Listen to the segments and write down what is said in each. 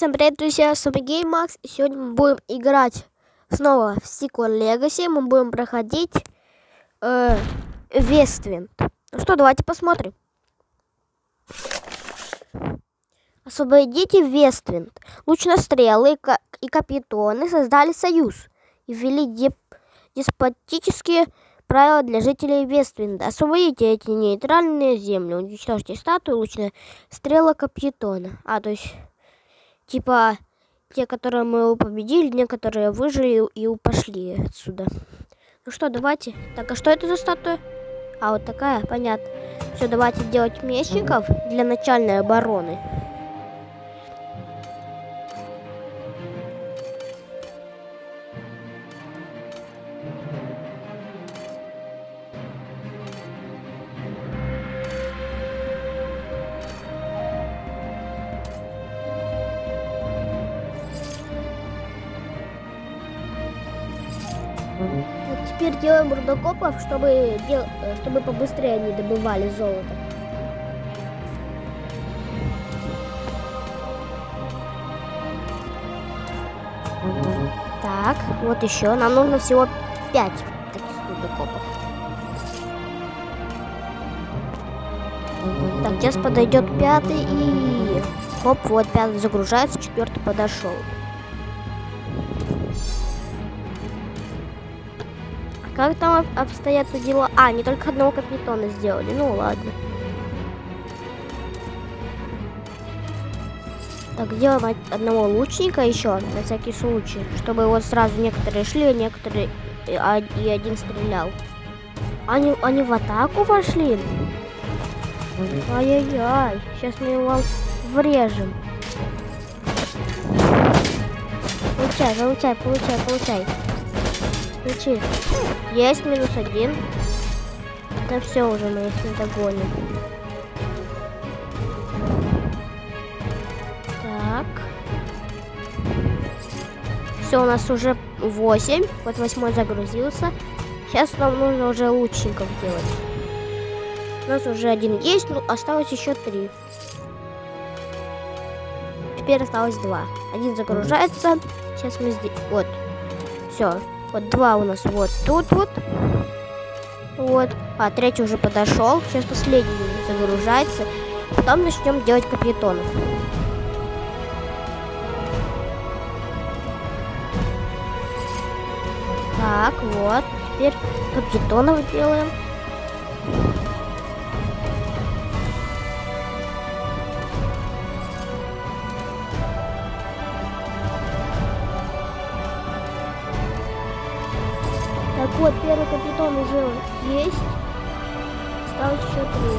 всем привет, друзья, с вами GameMax. И сегодня мы будем играть снова в Sequel Legacy. Мы будем проходить э, Вествинд. Ну что, давайте посмотрим. Освободите Вествинд. Лучнострелы и капитоны создали союз и ввели деп деспотические правила для жителей Вествинда. Освободите эти нейтральные земли. Уничтожьте статую лучная стрела капитона. А, то есть типа те, которые мы победили, некоторые выжили и пошли отсюда. Ну что, давайте. Так, а что это за статуя? А, вот такая, понятно. Все, давайте делать мечников для начальной обороны. Теперь делаем рудокопов, чтобы, дел... чтобы побыстрее они добывали золото. Так, вот еще. Нам нужно всего 5 таких рудокопов. Так, сейчас подойдет пятый и... Хоп, вот пятый загружается, четвертый подошел. Как там обстоят дела? А, не только одного капитана сделали. Ну ладно. Так, сделаем одного лучника еще, на всякий случай. Чтобы вот сразу некоторые шли, а некоторые а, и один стрелял. Они, они в атаку пошли? Ай-яй-яй. Сейчас мы его врежем. Получай, получай, получай, получай. Включи. Есть минус один. Да все уже мы их не догоним. Так. Все, у нас уже 8. Вот восьмой загрузился. Сейчас нам нужно уже лучников делать. У нас уже один есть, но осталось еще три. Теперь осталось два. Один загружается. Сейчас мы здесь... Вот. Все. Вот два у нас вот тут вот. Вот. А третий уже подошел. Сейчас последний загружается. Потом начнем делать капитонов. Так, вот. Теперь капитонов делаем. Вот, первый капитан уже есть. Осталось еще три.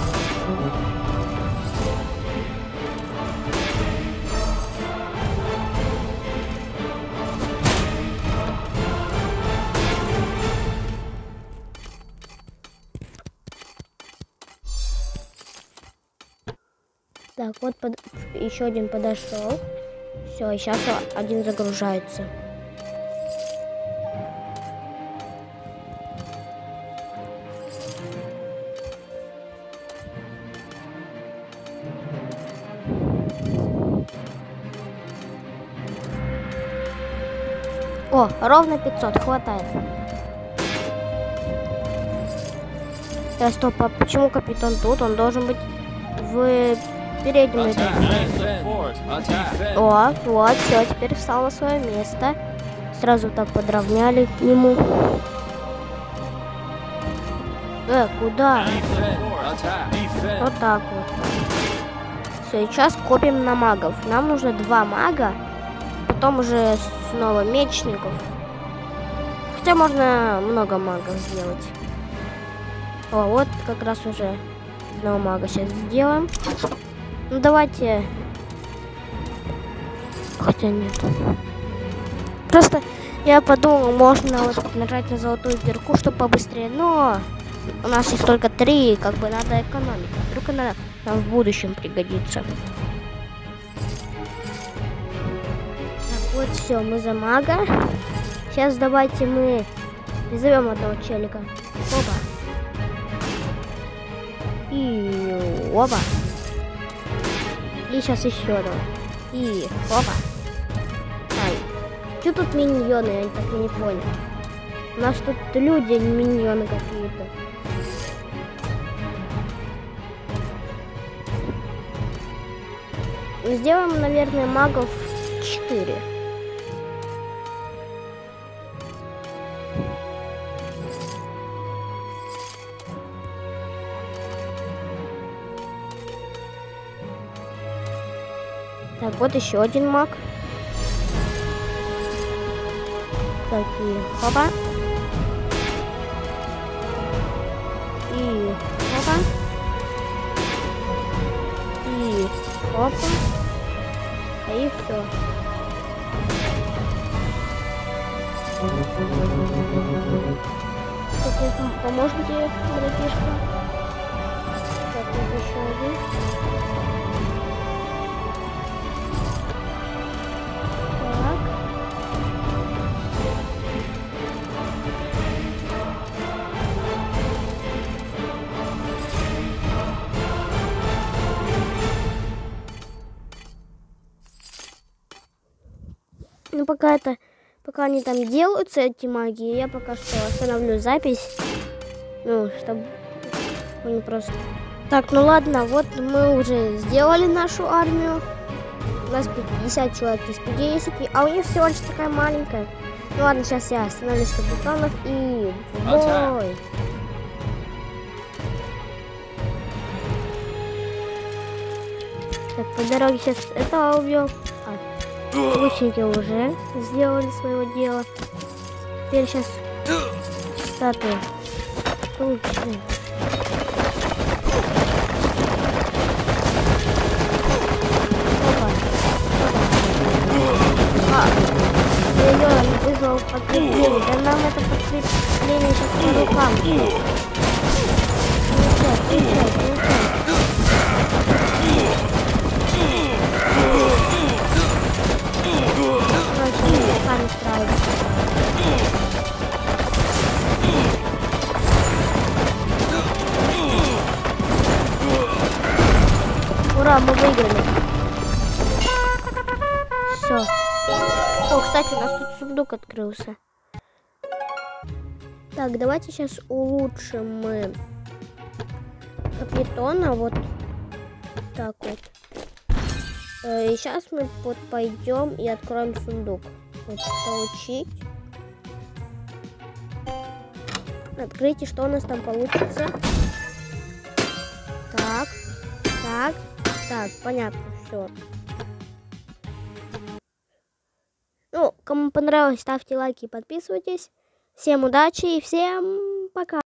Так, вот под... еще один подошел. Все, сейчас один загружается. О, ровно 500, хватает. Да, стоп, а почему капитан тут? Он должен быть в переднем О, вот, все, теперь встал на свое место. Сразу так подровняли к нему. Э, куда? Вот так вот. Все, сейчас копим на магов. Нам нужно два мага. Потом уже снова мечников. Хотя можно много магов сделать. О, вот как раз уже одного мага сейчас сделаем. Ну давайте. Хотя нет. Просто я подумал, можно вот нажать на золотую дырку, чтобы побыстрее. Но у нас их только три, как бы надо экономить. Вдруг она нам в будущем пригодится. Вот все, мы за мага. Сейчас давайте мы призовем одного челика. Опа. И опа. И сейчас еще одного. И опа. Что тут миньоны, я так и не понял. У нас тут люди, миньоны какие-то. Сделаем, наверное, магов 4. Так, вот еще один маг. Такие. Хопа. И хопа. И хопа. И все. Так, поможете, братишка? Так, вот еще один. Пока это, пока они там делаются, эти магии, я пока что остановлю запись. Ну, чтобы не просто... Так, ну ладно, вот мы уже сделали нашу армию. У нас 50 человек из 50, а у них всего лишь такая маленькая. Ну ладно, сейчас я остановлюсь капитанов и бой. Так, по дороге сейчас это убьем. А, лучники уже сделали своего дела. Теперь сейчас статуи. Опа. Миллион вызвал подкрепление. Да нам это подкрепление сейчас по рукам. Ура, мы выиграли. Все. О, кстати, у нас тут сундук открылся. Так, давайте сейчас улучшим мы капитона. Вот так вот. Э, И сейчас мы вот пойдем и откроем сундук. Вот, получить. Открыть, и что у нас там получится. Так, так, так, понятно, все. Ну, кому понравилось, ставьте лайки и подписывайтесь. Всем удачи и всем пока.